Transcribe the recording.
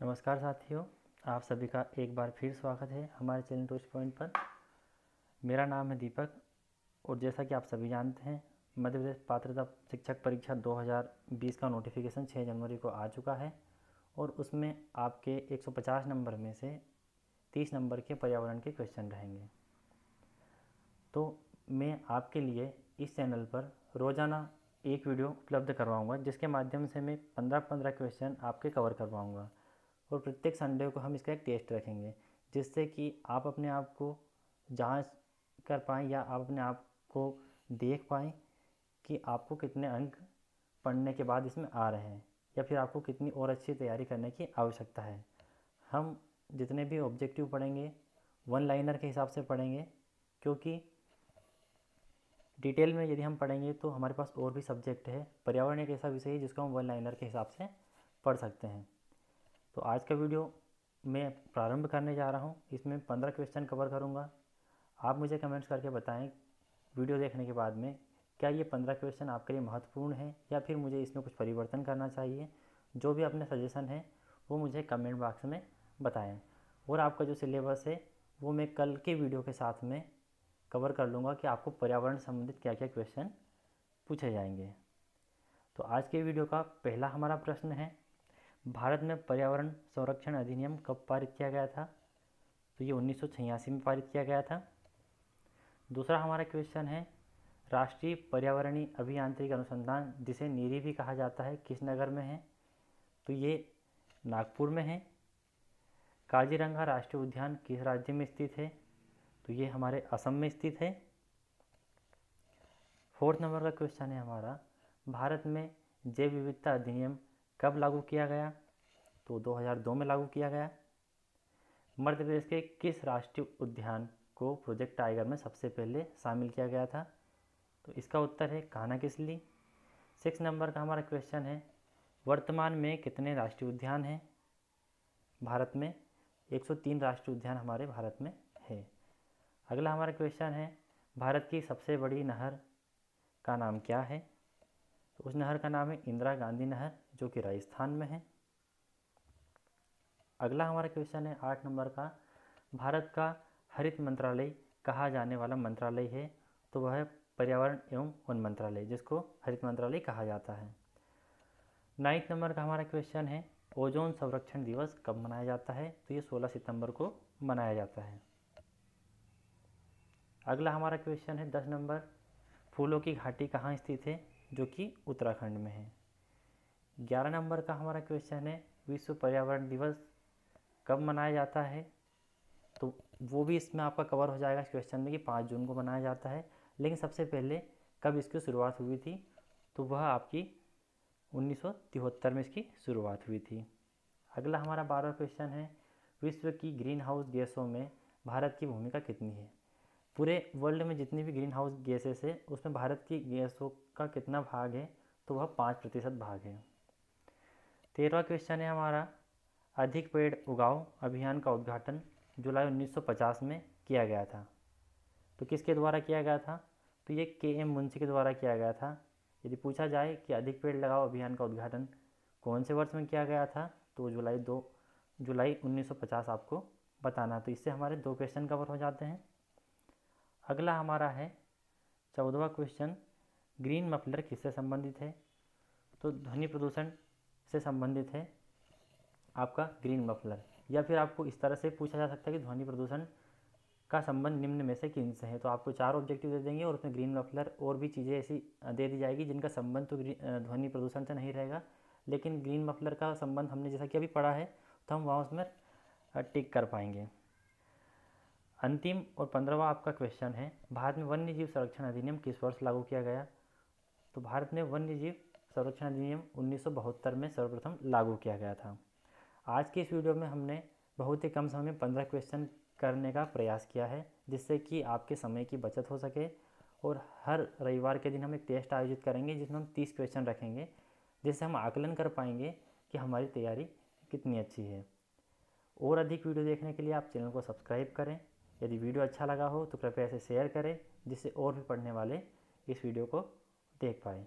नमस्कार साथियों, आप सभी का एक बार फिर स्वागत है हमारे चैनल टूस्ट पॉइंट पर। मेरा नाम है दीपक और जैसा कि आप सभी जानते हैं, मध्य प्रदेश पात्रता शिक्षक परीक्षा 2020 का नोटिफिकेशन 6 जनवरी को आ चुका है और उसमें आपके 150 नंबर में से 30 नंबर के पर्यावरण के क्वेश्चन रहेंगे। तो मैं आपके लिए इस चैनल पर रोज़ाना एक वीडियो उपलब्ध करवाऊँगा, जिसके माध्यम से मैं पंद्रह पंद्रह क्वेश्चन आपके कवर करवाऊँगा। और प्रत्येक संडे को हम इसका एक टेस्ट रखेंगे, जिससे कि आप अपने आप को जाँच कर पाएँ या आप अपने आप को देख पाएँ कि आपको कितने अंक पढ़ने के बाद इसमें आ रहे हैं, या फिर आपको कितनी और अच्छी तैयारी करने की आवश्यकता है। हम जितने भी ऑब्जेक्टिव पढ़ेंगे, वन लाइनर के हिसाब से पढ़ेंगे, क्योंकि डिटेल में यदि हम पढ़ेंगे तो हमारे पास और भी सब्जेक्ट है, पर्यावरण एक ऐसा विषय है जिसको हम वन लाइनर के हिसाब से पढ़ सकते हैं। तो आज का वीडियो मैं प्रारंभ करने जा रहा हूँ। इसमें पंद्रह क्वेश्चन कवर करूँगा। आप मुझे कमेंट्स करके बताएँ वीडियो देखने के बाद में, क्या ये पंद्रह क्वेश्चन आपके लिए महत्वपूर्ण है या फिर मुझे इसमें कुछ परिवर्तन करना चाहिए? जो भी अपने सजेशन है, वो मुझे कमेंट बॉक्स में बताएँ। और आपका जो सिलेबस है, वो मैं कल के वीडियो के साथ में कवर कर लूँगा कि आपको पर्यावरण संबंधित क्या क्या क्वेश्चन पूछे जाएँगे। तो आज के वीडियो का पहला हमारा प्रश्न है भारत में पर्यावरण संरक्षण अधिनियम कब पारित किया गया था? तो ये उन्नीस सौ छियासी में पारित किया गया था। दूसरा हमारा क्वेश्चन है, राष्ट्रीय पर्यावरणीय अभियांत्रिक अनुसंधान, जिसे नीरी भी कहा जाता है, किस नगर में है? तो ये नागपुर में है। काजीरंगा राष्ट्रीय उद्यान किस राज्य में स्थित है? तो ये हमारे असम में स्थित है। फोर्थ नंबर का क्वेश्चन है हमारा, भारत में जैव विविधता अधिनियम कब लागू किया गया? तो 2002 में लागू किया गया। मध्य प्रदेश के किस राष्ट्रीय उद्यान को प्रोजेक्ट टाइगर में सबसे पहले शामिल किया गया था? तो इसका उत्तर है कान्हा किसली। सिक्स नंबर का हमारा क्वेश्चन है, वर्तमान में कितने राष्ट्रीय उद्यान हैं? भारत में 103 राष्ट्रीय उद्यान हमारे भारत में है। अगला हमारा क्वेश्चन है, भारत की सबसे बड़ी नहर का नाम क्या है? तो उस नहर का नाम है इंदिरा गांधी नहर, जो कि राजस्थान में है। अगला हमारा क्वेश्चन है आठ नंबर का। भारत का हरित मंत्रालय कहा जाने वाला मंत्रालय है तो वह है पर्यावरण एवं वन मंत्रालय, जिसको हरित मंत्रालय कहा जाता है। नाइन्थ नंबर का हमारा क्वेश्चन है, ओजोन संरक्षण दिवस कब मनाया जाता है? तो ये 16 सितंबर को मनाया जाता है। अगला हमारा क्वेश्चन है दस नंबर, फूलों की घाटी कहाँ स्थित है? जो कि उत्तराखंड में है। ग्यारह नंबर का हमारा क्वेश्चन है, विश्व पर्यावरण दिवस कब मनाया जाता है? तो वो भी इसमें आपका कवर हो जाएगा इस क्वेश्चन में कि पाँच जून को मनाया जाता है। लेकिन सबसे पहले कब इसकी शुरुआत हुई थी? तो वह आपकी उन्नीस सौ तिहत्तर में इसकी शुरुआत हुई थी। अगला हमारा बारह क्वेश्चन है, विश्व की ग्रीन हाउस गैसों में भारत की भूमिका कितनी है? पूरे वर्ल्ड में जितनी भी ग्रीन हाउस गैसेस है, उसमें भारत की गैसों का कितना भाग है तो वह पाँच प्रतिशत भाग है। तेरहवा क्वेश्चन है हमारा, अधिक पेड़ उगाओ अभियान का उद्घाटन जुलाई 1950 में किया गया था। तो किसके द्वारा किया गया था? तो ये के एम मुंशी के द्वारा किया गया था। यदि पूछा जाए कि अधिक पेड़ लगाओ अभियान का उद्घाटन कौन से वर्ष में किया गया था तो जुलाई दो, जुलाई 1950 आपको बताना। तो इससे हमारे दो क्वेश्चन कवर हो जाते हैं। अगला हमारा है, चौदहवा क्वेश्चन ग्रीन मफलर किससे संबंधित है? तो ध्वनि प्रदूषण से संबंधित है आपका ग्रीन मफलर। या फिर आपको इस तरह से पूछा जा सकता है कि ध्वनि प्रदूषण का संबंध निम्न में से किन से है? तो आपको चार ऑब्जेक्टिव दे देंगे और उसमें ग्रीन मफलर और भी चीज़ें ऐसी दे दी जाएगी जिनका संबंध तो ध्वनि प्रदूषण से नहीं रहेगा। लेकिन ग्रीन मफलर का संबंध हमने जैसा कि अभी पढ़ा है तो हम वहाँ उसमें टिक कर पाएँगे। अंतिम और पंद्रहवा आपका क्वेश्चन है, भारत में वन्य जीव संरक्षण अधिनियम किस वर्ष लागू किया गया? तो भारत में वन्य जीव संरक्षण अधिनियम उन्नीस सौ बहत्तर में सर्वप्रथम लागू किया गया था। आज के इस वीडियो में हमने बहुत ही कम समय में पंद्रह क्वेश्चन करने का प्रयास किया है, जिससे कि आपके समय की बचत हो सके और हर रविवार के दिन हम एक टेस्ट आयोजित करेंगे, जिसमें हम तीस क्वेश्चन रखेंगे, जिससे हम आकलन कर पाएँगे कि हमारी तैयारी कितनी अच्छी है। और अधिक वीडियो देखने के लिए आप चैनल को सब्सक्राइब करें। यदि वीडियो अच्छा लगा हो तो कृपया इसे शेयर करें, जिससे और भी पढ़ने वाले इस वीडियो को देख पाएँ